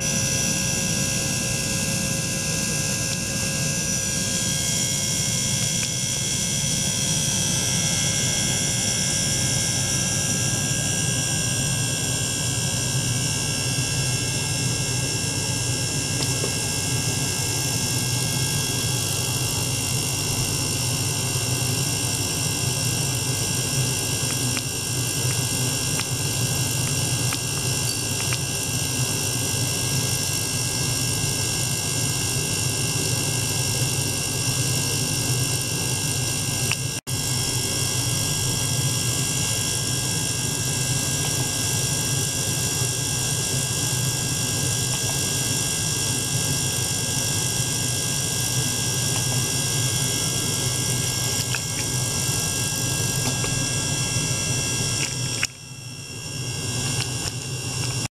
you